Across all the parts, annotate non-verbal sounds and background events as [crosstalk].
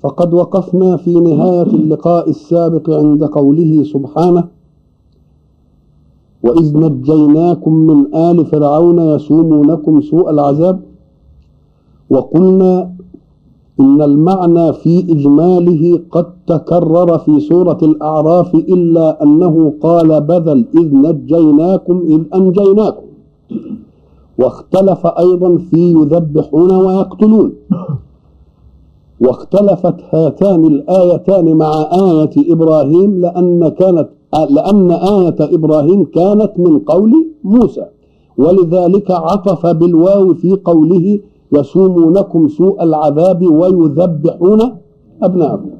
فقد وقفنا في نهاية اللقاء السابق عند قوله سبحانه وإذ نجيناكم من آل فرعون يسومونكم سوء العذاب وقلنا إن المعنى في إجماله قد تكرر في سورة الأعراف إلا أنه قال بذل إذ نجيناكم إذ أنجيناكم واختلف أيضا في يذبحون ويقتلون. واختلفت هاتان الآيتان مع آية إبراهيم لأن كانت لأن آية إبراهيم كانت من قول موسى. ولذلك عطف بالواو في قوله يسومونكم سوء العذاب ويذبحون أبناءكم.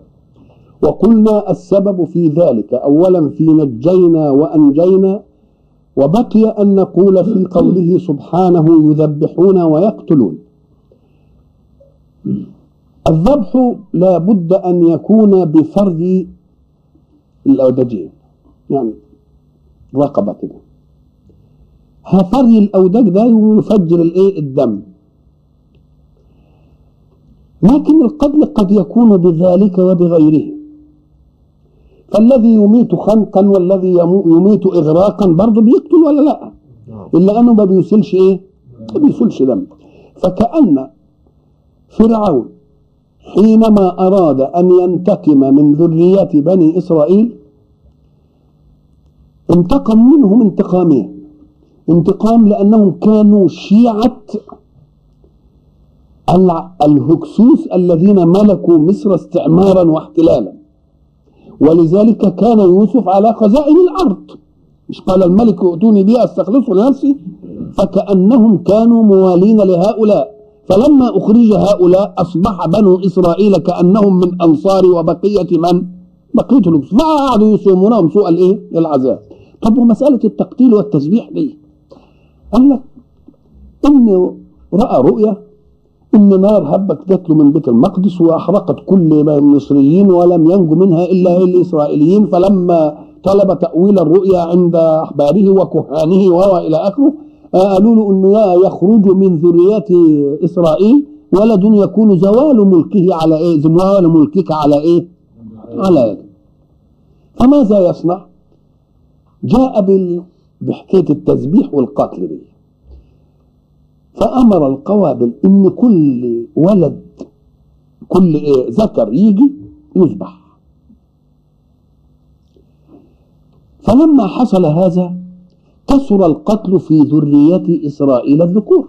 وقلنا السبب في ذلك. أولا في نجينا وأنجينا. وبقي أن نقول في قوله سبحانه يذبحون ويقتلون. الذبح لا بد أن يكون بفرد الأودجين. يعني رقبة كده. فرد الأودج ده يفجر الإيه؟ الدم. لكن القتل قد يكون بذلك وبغيره. فالذي يميت خنقا والذي يميت إغراقا برضه بيقتل ولا لا؟ إلا أنه ما بيوصلش إيه؟ ما بيوصلش دم. فكأن فرعون حينما أراد أن ينتقم من ذرية بني إسرائيل انتقم منهم انتقامين. انتقام لأنهم كانوا شيعة الهكسوس الذين ملكوا مصر استعمارا واحتلالا. ولذلك كان يوسف على خزائن الأرض. مش قال الملك ائتوني بها أستخلصه لنفسي؟ فكأنهم كانوا موالين لهؤلاء. فلما أخرج هؤلاء أصبح بنو إسرائيل كأنهم من أنصار وبقية من؟ بقية الهكسوس فقعدوا يصومونهم سوء الإيه؟ العذاب طب ومسألة التقتيل والتسبيح دي قال لك إنه رأى رؤية إن نار هبت جات له من بيت المقدس وأحرقت كل المصريين ولم ينجو منها إلا الإسرائيليين فلما طلب تأويل الرؤيا عند أحباره وكهانه وإلى آخره قالوا له إنه يخرج من ذريات إسرائيل ولد يكون زوال ملكه على إيه؟ زوال ملكك على إيه؟ على إيه؟ فماذا يصنع؟ جاء بحكاية التسبيح والقتل دي فأمر القوابل إن كل ولد كل إيه ذكر يجي يذبح فلما حصل هذا كثر القتل في ذرية إسرائيل الذكور.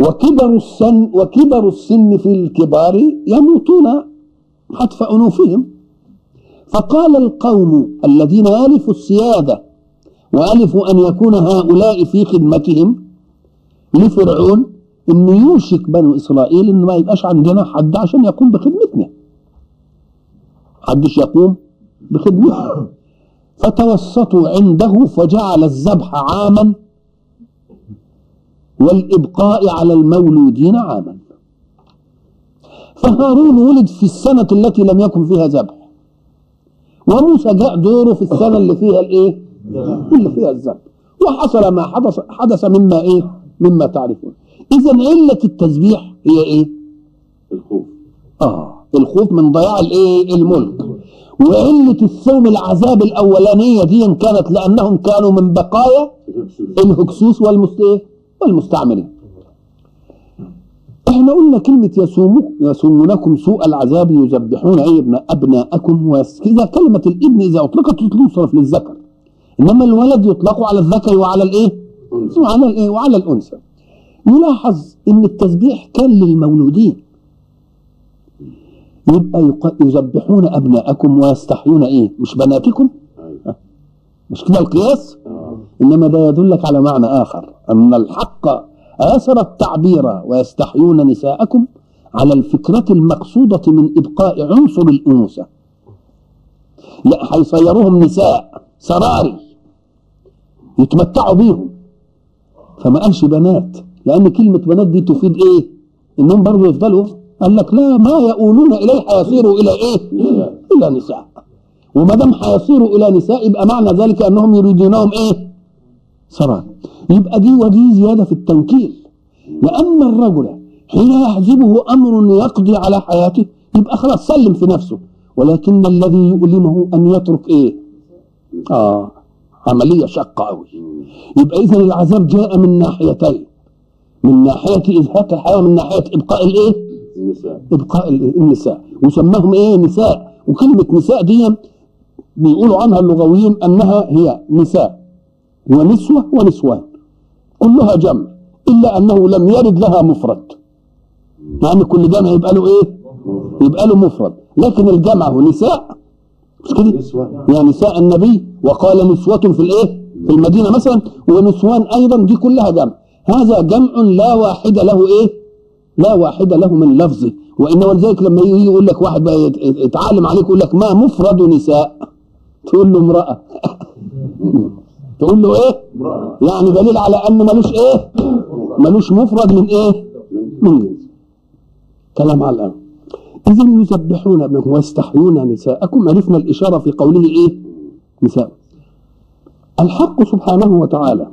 وكبر السن وكبر السن في الكبار يموتون حتف أنوفهم. فقال القوم الذين ألفوا السيادة وألفوا أن يكون هؤلاء في خدمتهم لفرعون انه يوشك بنو إسرائيل إن ما يبقاش عندنا حد عشان يقوم بخدمتنا. حدش يقوم بخدمتنا. فتوسطوا عنده فجعل الذبح عاما والإبقاء على المولودين عاما. فهارون ولد في السنة التي لم يكن فيها ذبح. وموسى جاء دوره في السنة اللي فيها الإيه؟ اللي فيها الذبح. وحصل ما حدث حدث مما إيه؟ مما تعرفون. اذا علة التسبيح هي إيه؟ الخوف. آه الخوف من ضياع الإيه؟ الملك. وعلة الصوم العذاب الأولانية دي كانت لأنهم كانوا من بقايا الهكسوس والمستعمرين. إحنا قلنا كلمة يسومك يسومونكم سوء العذاب يذبحون ابن أبناءكم إذا كلمة الابن إذا أطلقت تصرف للذكر. إنما الولد يطلق على الذكر وعلى الإيه؟ وعلى الإيه؟ وعلى الأنثى. يلاحظ إن التسبيح كان للمولودين. يبقى يذبحون أبناءكم ويستحيون إيه؟ مش بناتكم؟ مش كده القياس؟ إنما ده يدلك على معنى آخر أن الحق آثر التعبير ويستحيون نساءكم على الفكرة المقصودة من إبقاء عنصر الأنوثة. لا هيصيروهم نساء سراري يتمتعوا بيهم. فما قالش بنات لأن كلمة بنات دي تفيد إيه؟ إنهم برضه يفضلوا قال لك لا ما يؤولون إليه حيصيروا إلى إيه؟ إلى نساء. وما دام حيصيروا إلى نساء يبقى معنى ذلك أنهم يريدونهم إيه؟ سران يبقى دي ودي زيادة في التنكيل لأن الرجل حين يحجبه أمر يقضي على حياته يبقى خلاص سلم في نفسه. ولكن الذي يؤلمه أن يترك إيه؟ آه عملية شاقة قوي يبقى اذا العذاب جاء من ناحيتين. من ناحية ازهاق الحياة من ناحية إبقاء الإيه؟ النساء. إبقاء؟ النساء. وسماهم إيه؟ نساء. وكلمة نساء دي بيقولوا عنها اللغويين أنها هي نساء. ونسوه ونسوان. كلها جمع. إلا أنه لم يرد لها مفرد. مع إن كل جمع يبقى له إيه؟ يبقى له مفرد. لكن الجمع هو نساء. مش كده؟ يا نساء النبي. وقال نسوة في الإيه؟ في المدينة مثلا. ونسوان أيضا. دي كلها جمع. هذا جمع لا واحد له إيه؟ لا واحد له من لفظه. وان ولذلك لما يجي يقول لك واحد بقى يت- يتعلم عليك يقول لك ما مفرد نساء. تقول له امرأة. [laughs] تقول له إيه؟ يعني دليل على أن ملوش إيه؟ ملوش مفرد من إيه؟ من جنس. كلام على الان اذا يسبحون ابنكم ويستحيون نساءكم. عرفنا الإشارة في قوله إيه؟ نساء. الحق سبحانه وتعالى